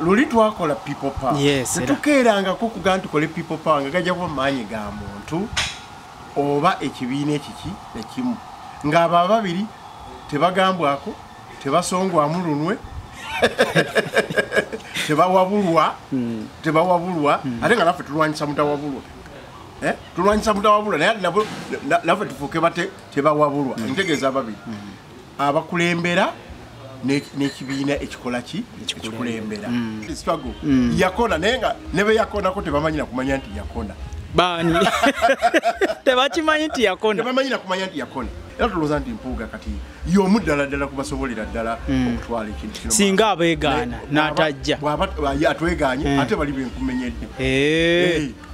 luli twakola people power. Yes, era. tetukeerangako kuga ntukole people power nga gajja kuba maanyi ga muntu oba ekibiina ekiki ekimu ng'abo ababiri tebagambwako tebasongwamu lunwe tebawabulwa tebawabulwa. Ate nga naffe tulwanyisa mutawabulwa. Eh? tulwanyisa mutawabulwa naye naffe tufuuke bate tebawabulwa. Ntegeeza ababiri abakulembera n'ekibiina ekikola ki? Ekikulembera. struggle yakona naye nga ne be yakonako tebamanyira kumanya nti yakona baani? Tebakimanyi nti yakona tebamanyira kumanya nti yakona era tulowooza nti mpuuga kati y'omu ddala ddala kubasobolera ddala okutwala ekintu kino. Singa abeegaana n'atajja. atwegaanye ate bali benkumenyedde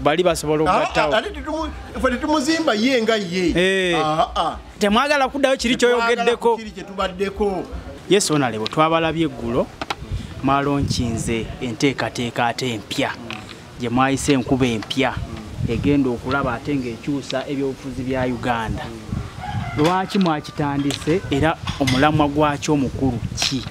bali basobola Ah, ah, okugattawo ate tetumu- ffe tetumuzimba ye nga ye. Ah, ah. temwagala kuddayo kiri kyoyogeddeko. kiri kyetubaddeko yes onalebo twabalabye eggulo mwalonkinze enteekateeka ate empya. Gye mwayise enkuba empya egenda okulaba ate ng'ekyusa ebyobufuzi bya uganda. Lwaki mwakitandise era omulamwa gwakyo omukulu ki?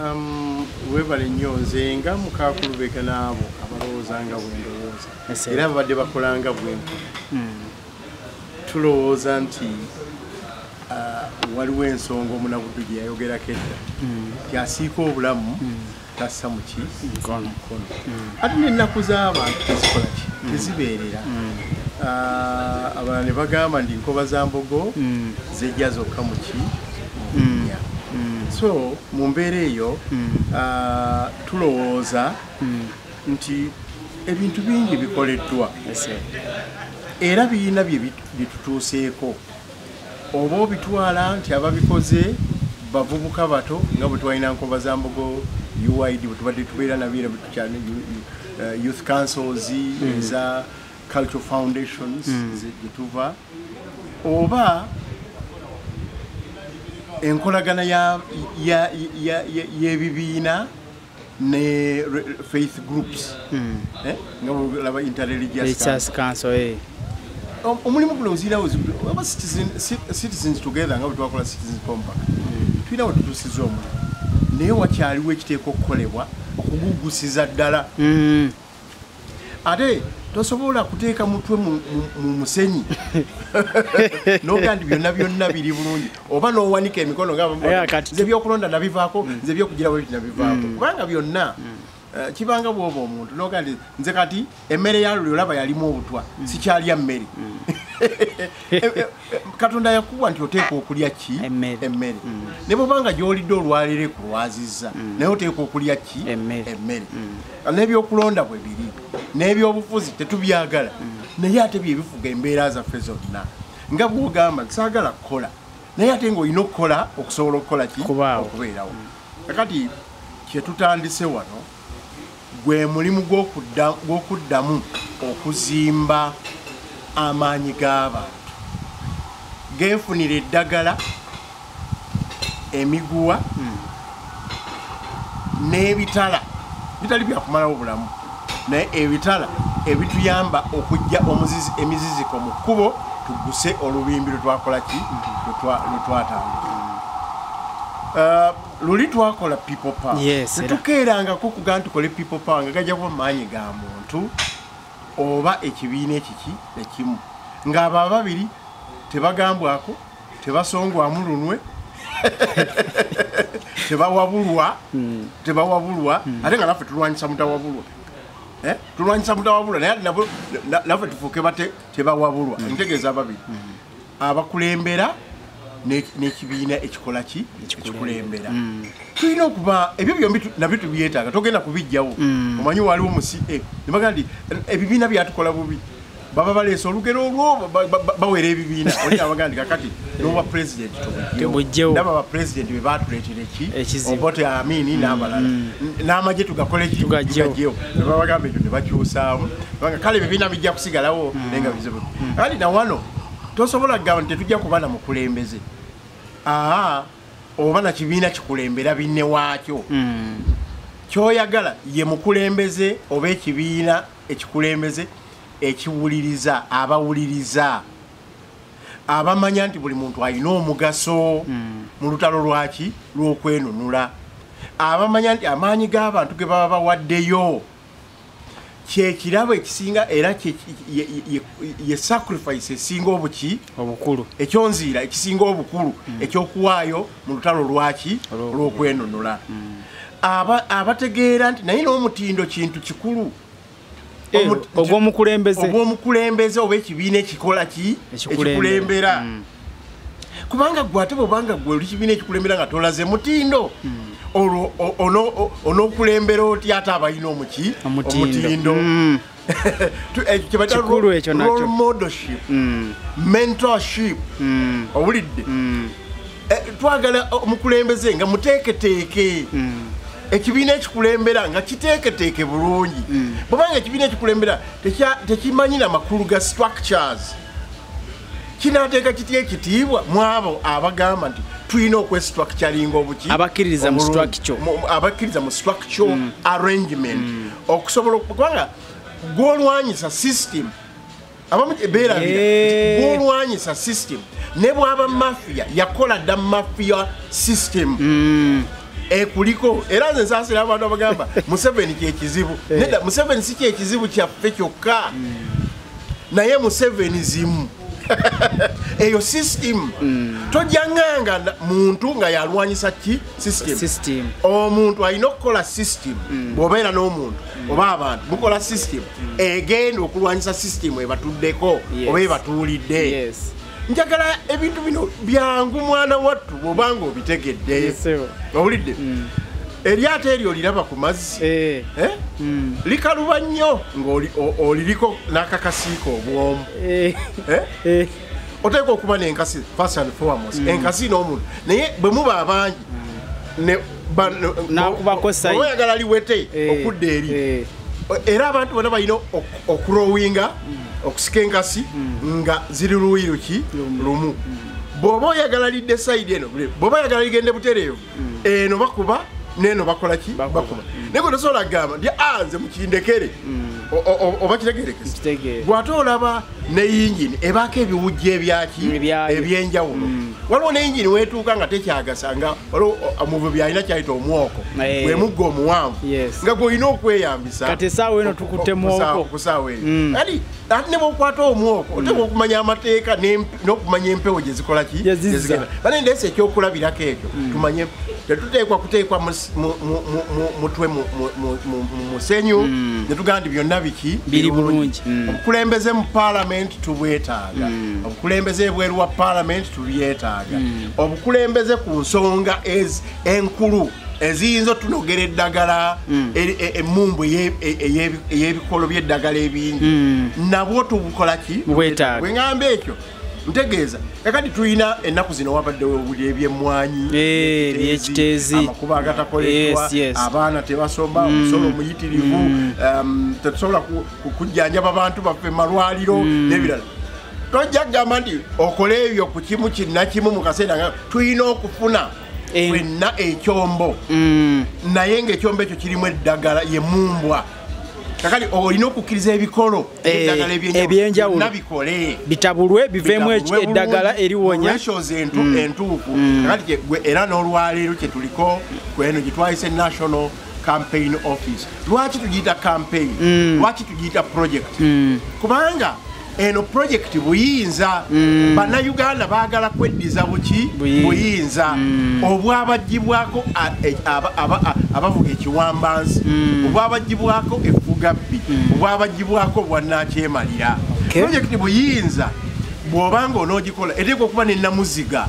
Um, webale nnyo nze nga mukakulubeka n'abo abalowooza nga bwe ndowooza. Yes, sir. era babadde bakola nga bwe nkola tulowooza nti waliwo ensonga omunabudu gye yayogerako edda. Tyasiika obulamu tassa muki Mukono. mukono. Ate n'ennaku z'abantu tezikola ki? Tezibeerera. Abalala ne bagamba ndi nkoba za mbogo Mm. zejja zokka muki nnya. So mu mbeera eyo tulowooza nti ebintu bingi bikoleddwa. Era birina bye bit- bitutuuseeko oba obitwala nti ababikoze bavubuka bato nga bwe twalina nkoba za mbogo uid bwe tubadde tubeera nabiera tukyane youth councils eza cultural foundations ze- gye tuva. Oba enkolagana y'ebibiina ne faith groups. Eh? nga bwolaba interreligious Religious Council, eh. Omulimu guno citizen- ci- citizens together nga bwe twakola citizens compact tulina we tutuusiza omulimu naye wakyaliwo ekiteeka okukolebwa okugugusiza ddala. Mm. ate tosobola kuteeka mutwe mu- mu- mu musenyi. Noga nti byonna byonna biri bulungi. Oba n'owanika emikono nze byokulonda nabivaako nze byokugirawo biti nabivaako kubanga byonna eh, kibanga bwoba omuntu noga nti nze kati emmere yaluli olaba yalimu obutwa sikyalya mmere. Eh, eh, katonda yakuwa nti oteeka okulya ki? Emmere. emmere. Ne bwobanga gyolidde olwaliro ekulwazizza naye oteeka okulya ki? Emmere. n'ebyokulonda bwe biri n'ebyobufuzi tetubyagala naye ate bye bifuga embeera zaffe zonna. Nga bwogamba saagala kukola naye ate ng'olina okukola okusobola okukola ki? Okubeerawo. Kakati kyetutandise wano gwe mulimu gw'okudda- gw'okuddamu okuzimba amaanyi g'abantu. Genfunira eddagala emiguwa n'ebitala. Bitali byakumalawo bulamu. Naye ebitala ebituyamba okujja emiziziko mu kkubo tuguse olubimbi lwetwakola ki? Lwetwa- lwetwatandika Uh, luli twakola people power. Tetukeerangako kuga ntukole people power nga gajja kuba maanyi ga muntu oba ekibiina ekiki ekimu ng'abo ababiri tebagambwako tebasongwamu lunwe tebawabulwa tebawabulwa ate nga naffe tulwanyisa mutawabulwa. Eh? tulwanyisa mutawabulwa naye naffe tufuuke bate tebawabulwa. Ntegeeza ababiri abakulembera n'ekibiina ekikola ki? Ekikulembera. Tulina okuba ebyo byombi nabyo tubyetaaga togenda kubijjawo. Omanyi waliwo mu ca nebaga nti ebibiina byatukola bubi. Baba baleese olugero olwo ba- ba- ba- bawera ebibiina. Oli abaga nti kakati n'obwa pulezidenti Tebujjewo. tobujjewo ndaba bapulezidenti be batuleetera eki? Obote amini n'abalala. N- n'amagye tugakole ki? Tugaggyewo. Tugaggyewo. ne babagamba ekyo ne bakyusaamu Babanga, kale ebibiina bijja kusigalawo. Naye nga bizibu. Kati na wano tosobola kugamba nti tetujja kuba na mukulembeze aa oba na kibiina kikulembera binne waakyo. Mm. kyoyagala ye mukulembeze oba ekibiina ekikulembeze ekiwuliriza abawuliriza. Abamanya nti buli muntu alina omugaso. Mu lutalo lwaki lw'okwenunula. Abamanya nti amaanyi g'abantu ge baba bawaddeyo kyekirabo ekisinga era ye- sacrifice esinga obuki? Obukulu. Ekyonziira ekisinga obukulu. Ekyokuwaayo mu lutalo lwaki? Olw'okwenunula. Aba- abategeera nti naye n'omutindo kintu kikulu. Ogw'omukulembeze. oba ekibiina ekikola ki? Ekikulembera. ekikulembera. Mm. kubanga gwe ate bwobanga gwe oli kibiina ekikulembera nga tolaze mutindo olwo o- ono- o- onookulembera oti ate abalina omuki? Omutindo. Mm. Bayita Kikulu ekyo nakyo. role modelship Mm. mentorship. Mm. owulidde. Eh, twagala omukulembeze nga muteeketeeke. Ekibiina ekikulembera nga kiteeketeeke bulungi. Bwebanga ekibiina ekikulembera tekimanyi na makulu ga structures kinaateeka kitya ekitiibwa? Mu abo abagamba nti tulina okwestructuringa obuki abakkiriza mu structure. Arrangement. Okusobola oku- kubanga gwolwanyisa system abamu beerabira Eh. gwolwanyisa system ne bwaba mafia yakola dda mafia system. Mm. ekuliko era nze nsaasira abantu abagamba museveni kyekizibu nedda museveni si kyekizibu kyaffe kyokka. Naye museveni zimu eyo system. Tojanganga na- muntu nga yalwanyisa ki? System. Omuntu alina okukola system bw'obeera n'omuntu oba abantu mukola system egenda okulwanyisa system ebatuddeko oba ebatuulidde. Njagala ebintu bino byangu mwana wattu bw'obanga obitegedde. Owulidde eryato eryo oliraba ku mazzi. Eh. Eh? Mm. likaluba nnyo ng'oliriko n'akakasiiko obwomu. Eh. Oteeka okuba nenkasi first and foremost. Enkasi n'omuntu. Naye bwe muba abangi oba oyagala liwete okudda eri. Era abantu bonna balina ok- okurowinga okusika enkasi nga ziri luuyi luki lumu. bw'oba oyagala lidde sayidi eno bw'oba oyagala ligende butereevu eno bakuba neno bakola ki? Bakuba. naye gwe tosobola kugamba nti "Ah, nze mukindekere o- oba kitegerekese bw'ate olaba ne yingini ebaako ebiwujja ebyaki ebyenjawulo. Waliwo ne yingini weetuuka nga tekyagasa nga waliwo omuvubi alina kyayita omwoko. Eh. gwe mugga omuwanvu. Nga gwolina okweyambisa. Kati tukutte mwoko. kusaawa eno. Mm. kati ate ne bwokwata omwoko oteeka okumanya amateeka n'okumanya empewo gye zikola ki? Gye zizza. Gye zigenda. bane ndeesa ekyokulabirako ekyo. Tumanye tetuteekwa kuteekwa mutwe mu- mu- mu- mu- mu musenyu. Ne tugamba nti byonna biki? Biri bulungi. Mm. obukulembeze mu paalamenti tubwetaaga. Obukulembeze ebweru wa paalamenti tubyetaaga. Obukulembeze ku nsonga enkulu eziyinza otunogera eddagala e- emumbu e- eyebi- ey'ebikolo by'eddagala ebingi nabwo tubukola ki? Bwetaaga. bweŋŋamba ekyo ntegeeza kakati tulina ennaku zino wabaddewo obuli ebyemmwanyi Eh, eby'ekiteezi. amakuba agatakoleddwa abaana tebasoma omusolo muyitirivu um, tetusobola ku- ku- kujjanjaba bantu baffe malwaliro n'ebirala. Tojja kugamba nti okole ebyo ku kimu kinnakimu mu kaseera nga tulina okufuna Eh. fenna ekyombo. Mm. naye ng'ekyombo ekyo kirimu eddagala yemumbwa kakati olina okukkiriza ebikolo Eh, ebyenjawulo. nabikole. Bitabulwe biveemu eddagala eriwonya eshoze entuufu. Kakati kye- gwe era n'olwaleero kye tuliko kweno gye twayise national campaign office. Lwaki tugiyita campaign? Lwaki tugiyita project? Kubanga eno project buyinza. Bannayuganda baagala kweddiza buki? Buyi- buyinza. Obwabagibwako e- abavuga ekiwambansi obwabagibwako effugabbi obwabagibwako obwannakyemalira Okay. project buyinza bw'obanga onoogikola eteekwa okuba ne namuziga.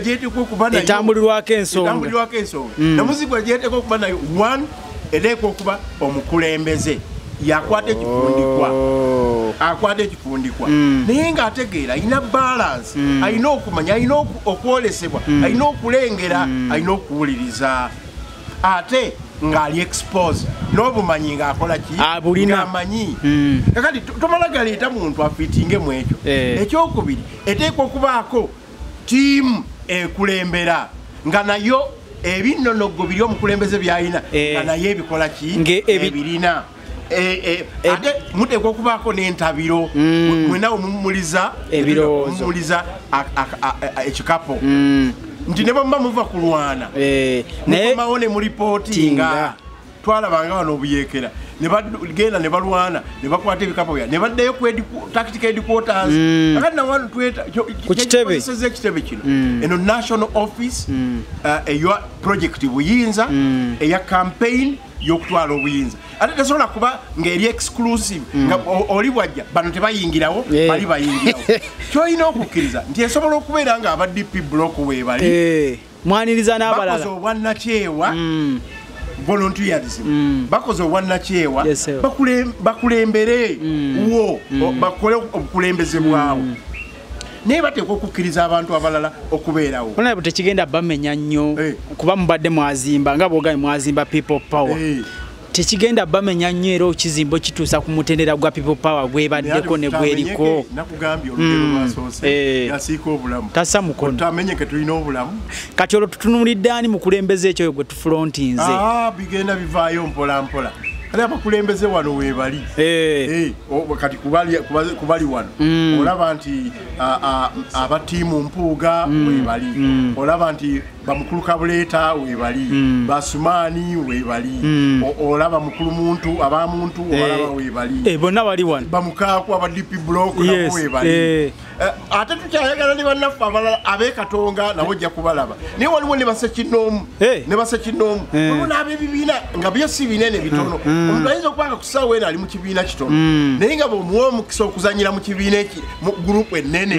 Gyeteekwa okuba etambulirwako ensonga. Etambulirwako ensonga. Namuziga gyeteekwa okuba nayo one eteekwa okuba omukulembeze. Yakwata ekifundikwa. Oh. akwata ekifundikwa. Naye ng'ategeera alina balansi alina okumanya alina okwolesebwa alina okulengera alina okuwuliriza. Ate ng'ali expose n'obumanyi ng'akola ki ng'amanyi Mm. kakati to- tomala galeeta muntu afiitinge mu ekyo Eh. ekyokubiri eteekwa okubaako tiimu ekulembera nga nayo ebinnonogo biri omukulembeze byalina Eh. nga naye ebikola ki ebirina eh, Ebi- ate muteekwa okubaako n'entabiro Mm. mwenawe mumuliza ekikapo Mm. Nti ne bwemuba muva kulwana Eh, mukomawo ne mulipootinga twalabanga wano obuyeekera ne bagenda ne balwana ne bakwata ebikapo bya ne baddayo ku tactical headquarters. Kakati nawano tweta Ku kitebe. kikozeseza ekitebe kino. Eno national office uh, eya project buyinza eya campaign y'okutwala obuyinza. Ate tesobola kuba ng'eri exclusive nga o- oli bwajja bano tebayingirawo bali bayingirawo. Kyolina okukkiriza nti esobola okubeera nga aba dp block weebali eh, mwaniriza bakoze n'abalala obwannakyewa Mm, volunteerism. Bakoze obwannakyewa Yes, sir. bakulem- bakulembere wo o- bakole obukulembeze bwawo naye bateekwa okukkiriza abantu abalala okubeerawo. Olaba bwe tekigenda bamenya nnyo Eh. kuba mubadde mwazimba nga bwogani mwazimba people power. Eh, tekigenda bamenya nnyo era okizimba okituusa ku mutendera gwa people power gwebaddeko ne gweriko tutamenyeke, nakugambye olugero Mm. Eh. tassa mukono kati olwo tutunulidde ani mukulembeze ekyo gwe tufulontinze? Ah, bigenda bivaayo mpola kale abakulembeze wano weebali Eh, Eh, kati kubali kuba- kubali wano. Mm. olaba nti a- a- abatiimu mpuuga weebali olaba nti bamukulu kabuleeta weebali basumaani weebali O- olaba mukulu muntu abamuntu olaba weebali eh, bonna bali wano. Bamukaaku aba dp block Yes, nabo weebali eh. Eh, ate tukyayagala ne bannaffe abalala ab'ekatonga nabo ojja kubalaba. Naye waliwo ne basekinoomu Eh. ne basekinoomu Eh. waliwo n'ab'ebibiina nga byo si binene bitono. Omuntu ayinza okubanga ku ssaawa eno ali mu kibiina kitono. Naye nga bwemuwa omukisa okuzanyira mu kibiina eki mu gurupu ennene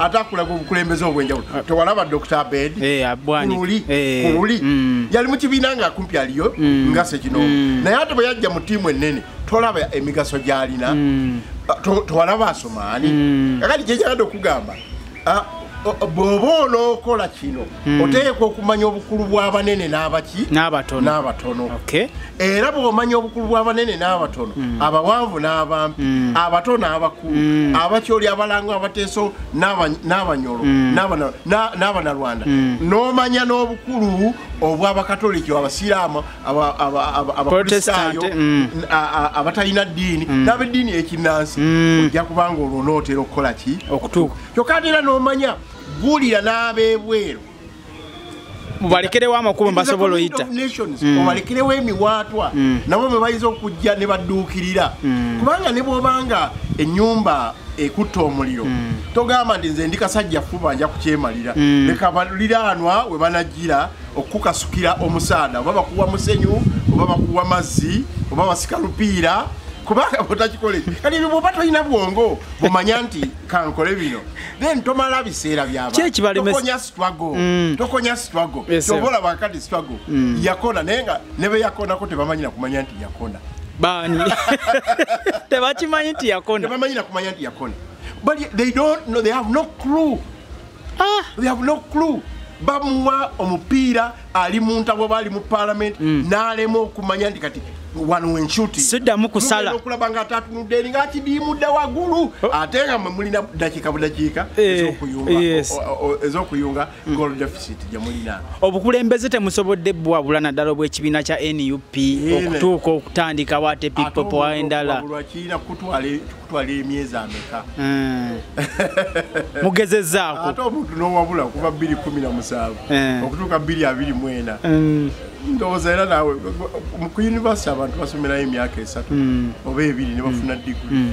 ate akulaga obukulembeze obw'enjawulo. Tewalaba dr abed. Eh. Kululi Eh. kululi Mm. yali mu kibiina nga kumpi aliyo nga sekinoomu naye ate bwe yajja mu ttiimu ennene tolaba emigaso gy'alina. Ah, to- towalaba asomaani. Kakati kyekyagenda okugamba ah, bw'oba onookola kino oteekwa okumanya obukulu bw'abanene n'abaki? N'abatono. Era bw'omanya obukulu bw'abanene n'abatono abawanvu n'abampi abato n'abakulu abakyoli abalango abateeso n'aba- n'abanyolo n'abana- na- n'abanalwanda. N'omanya n'obukulu obw'abakatoliki abasiraamu aba- aba- aba- abakristaayo abatalina ddiini n'abeddiini ekinnansi ojja kubanga olwo onootera okukola ki? Okutuuka. kyokka ate era n'omanya gulira n'ab'ebweru mubalekerewo amakubo mbasobola oyita. nations. obalekerewo emiwaatwa nabo mwe bayinza okujja ne badduukirira. Kubanga ne bw'obanga ennyumba ekutta omuliro togamba nti nze ndi kasajja fuba nja kukyemalira. Leka baliraanwa we banajjira okukukasukira omusaada oba bakuwa musenyu oba bakuwa mazzi oba basika lupiira kubanga botakikole kati ebyo bwoba tolina bwongo bumanya nti kankole bino. Then tomala biseera byabatokonya struggle. Tokonya sir. kyoba olaba kati struggle yakona naye nga ne be yakonako tebamanyi nakumanya nti yakona baani? Tebakimanyi nti yakona tebamanyi nakumanya nti yakona but they don't know they have no clue. Ah, they have no clue. Bamuwa omupiira ali mu ntabo bali mu parliament n'alema okumanya nti kati wano wencuti Siddamu kusala. Okulaba nga atatunudde eri ngaakidiimudde waggulu. Ate nga mulina dakiika budakiika Eh, ez'okuyunga- ez'okuyunga gold deficit gye mulina. Obukulembeze temusobodde bwabula naddala obw'ekibiina kya nup okutuuka okutandikawo ate power endala kirina kutwala emyezi ameka? Mm. mugezezaako. Ate omuntu n'owabula okuva 217 Eh. okutuuka 224 Mm. Ndowooza era naawe ku univesity abantu basomerayo emyaka esatu oba ebiri ne bafuna diguli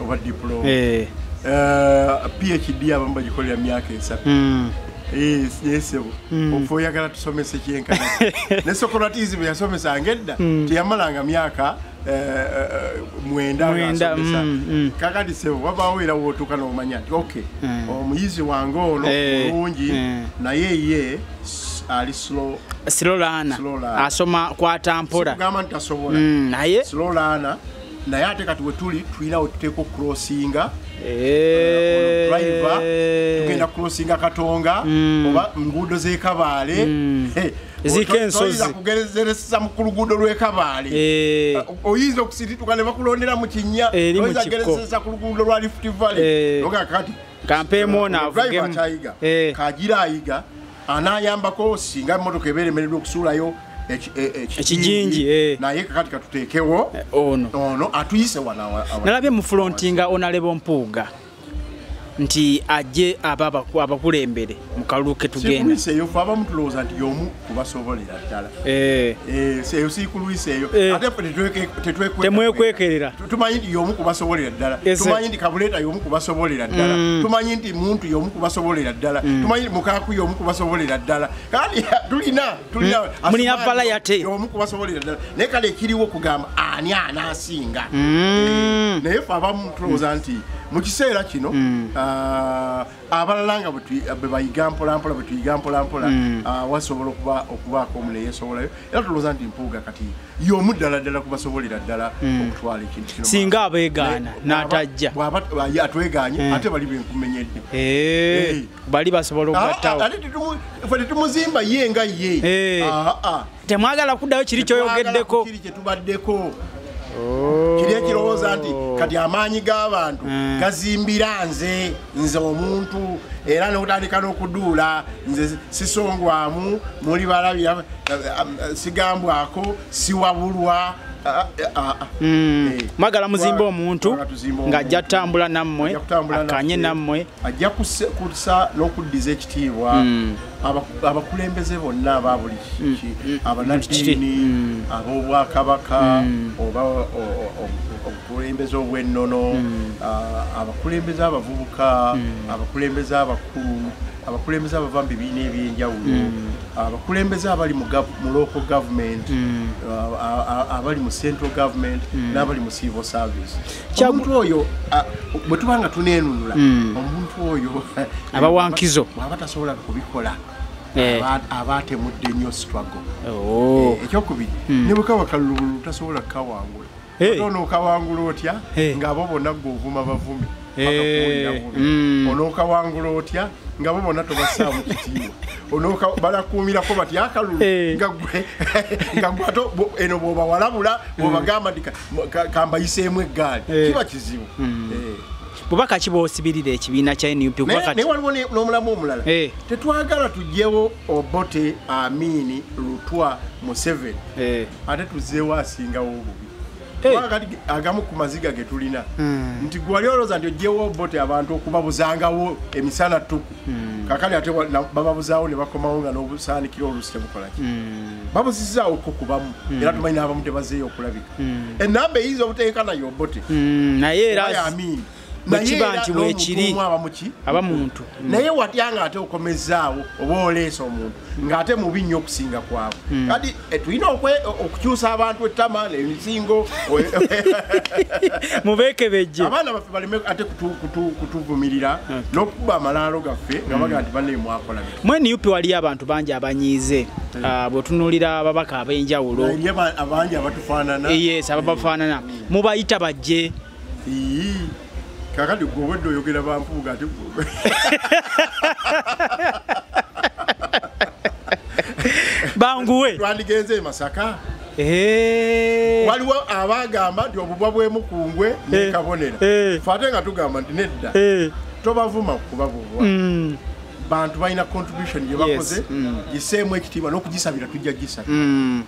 oba diploma. Eh. phd abamu bagikolera myaka esatu. Eh, yesebo ofa oyagala tusomese kyenkana. Ne socratis bwe yasomesanga edda. Teyamalanga myaka eh, eh, mwenda mm. kakati sebo wabaawo era wootuuka n'omanya nti ok omuyizi wange ono Eh, mulungi eh. naye ye ali slow. Slow learner. asoma kwata mpola kugamba nti tasobola Mm, naye? Slow learner. Naye ate kati wetuli tulina wetuteeka okucrossinga Eh. driver tugenda kulosinga katonga oba nguudo z'ekabaale Eh, Ziko to- ensozi. kugezeresa mu ku luguudo lw'ekabaale Eh. oyinza okusirituka ne bakulondera mu kinnya. Oyinza kugezeresa ku luguudo lwa lift Eh. valley oga kati kampeemu ono avugemu. Eh. kagira ayiga anayambako singa emmotoka eba eremereddwa okusuulayo eki- e- e- Ekijingi, eh. naye kakati katuteekewo ono. ono atuyise wano awa- awa- nalabye mu fulontinga onaleba mpuuga nti ajje abakulembere mu kalulu ke tugenda. Sikulwiseeyo fe abamu tulowooza nti y'omu kubasobolera ddala. Eh, Eh, seeyo sikulwiseeyo Eh. ate ffe tetweke- tetwekwe- temwekwekerera. tumanyi nti y'omu kubasobolera ddala. Yes, tumanyi nti kabuleeta y'omu kubasobolera ddala. Tumanyi nti muntu y'omu kubasobolera ddala. Tumanyi nti mukaaku y'omu kubasobolera ddala. Kandi tulina tulina mulina Asumani Abalayate. y'omu kubasobolera ddala. Naye kale ekiriwo kugamba ani anaasinga? Mm. naye fe abamu tulowooza nti mu kiseera kino ah, abalala nga bwe bayiga mpolampola bwe tuyiga mpolampola ah, wasobola okuba- okubaako omu neyesobolayo era tulowooza nti mpuuga kati y'omu ddala ddala kubasobolera ddala okutwala ekintu kino. Singa abeegaana n'atajja. atwegaanye ate bali benkumenyedde Eh, Eh. bali basobola Ah, ah, okugattawo tetumu- ffe tetumuzimba ye nga ye. Eh. Ah, ah. temwagala kuddayo kiri kyoyogeddeko. kiri kyetubaddeko kiri ekirowooza nti kati amaanyi g'abantu Mm. gazimbira nze nze omuntu era nokutandika n'okuduula nze sisongwamu muli balabira sigambwako siwabulwa Ah, ah, ah. Eh. mwagala muzimbe omuntu ng'ajja omuntu. ttambula nammwe kutambula akanye nammwe ajja kusa n'okuddiza ekitiibwa abaku- abakulembeze bonna aba buli kiki abanaddiini ab'obwakabaka oba o- o- o- obukulembeze obw'ennono abakulembeze abavubuka abakulembeze abakulu abakulembeze abava mu bibiina ebyenjawulo abakulembeze abali mu local government abali mu central government n'abali mu civil service. Omuntu oyo bwe tuba nga tuneenunula omuntu oyo Abawankizo. bw'aba tasobola kubikola Eh. aba- aba atemudde nnyo struggle. Oh. Eh, ekyokubiri ne bwe kaba kalulu tasobola kukawangula. Onookawangula otya? Eh. ng'abo bonna gweovuma mm. onookawangula otya? Nga bo bonna tobassaamu kitiibwa. Balakuumirako bati akalulu nga gwe nga gwe ate bo- eno bw'obawalabula bw'obagamba nti ka- ka- kambayiseemu eggaali. Kiba kizibu. Eh. Bubaka ki bwosibirira ekibiina kya nup naye waliwo n'omulamu omulala. Eh. tetwagala tugyewo obote amini lutwa museveni Eh. ate tuzeewo asingawo obubi. Eh. Agamu ku maziga ge tulina. Mm. nti gwe wali olowooza nti ogyewo bote abantu okubabuzangawo emisana ttuku. Kakali ate bababuzaawo ne bakomawo nga n'obusaanikira olusi tebukola ki? Babuzizaawo ko kubamu. Era tumanyi n'abamu tebazeeyo okulabika. Enamba eyinza obuteeka nayo obote. Naye era oba yamini bwe naye kiba era nti weekiri abamuki aba muntu. Naye watya ng'ate okomezaawo oba oleesa omuntu ng'ate mubi nnyo okusinga kwabwe kati eh, tulina okukyusa abantu ettama n'emisingo mubeekebejje. Abaana baffe baleme ate kutu- kutu- kutuvumirira n'okukuba amalaalo gaffe nga baga nti banne mwakola biki mwe nup waliyo abantu bangi abanyiize? Ah, bwetunuulira ababaka ab'enjawulo. Abangi abatufaanana. Yes ababafaanana. Mubayita bajje kakati gwe obwedde oyogera bampuuga ate gwe- banguwe twandigenze e masaka Eh. waliwo abagamba nti obubwa bwemukungwe Eh, nekabonera eh. fe ate nga tugamba nti nedda Eh. tobavuma kuba bubwa Mm, bantu balina contribution gye bakoze Yes, mm. giseemu ekitiibwa n'okugisabira tujja gisaba mm.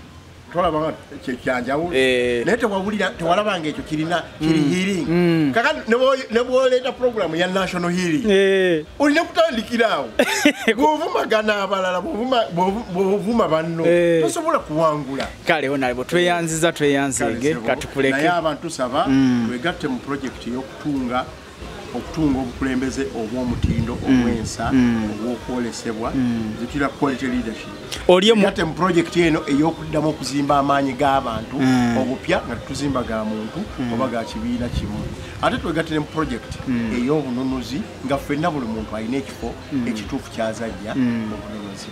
Tolaba nga kye- kyanjawulo. Eh. naye tewawulira tewalabanga ekyo kirina kiri healing Mm. kakati ne bwo- ne bwoleeta programu ya national healing Eh. olina kutandikiraawo bw'ovumagana abalala bw'ovuma- bw'ovu- bw'ovuma banno Eh. tosobola kuwangula. Kale onale bwe tweyanziza tweyanzige naye katukuleke. Abantu tusaba twegatte mu projekiti ey'okutunga okutunga obukulembeze obw'omutindo obw'ensa obw'okwolesebwa zitira quality leadership. Gatte mu projekiti eno ey'okuddamu okuzimba amaanyi g'abantu obupya nga tetuzimba ga muntu oba ga kibiina kimu. Ate twegatte ne mu projekiti ey'obununuzi nga ffenna buli muntu alina ekifo ekituufu kyazajja mu bununuzi